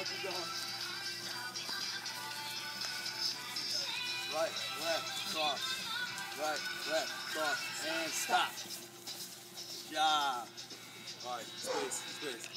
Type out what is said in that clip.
Now keep going. Right, left, cross. Right, left, cross, and stop. Yeah. All right, space, space.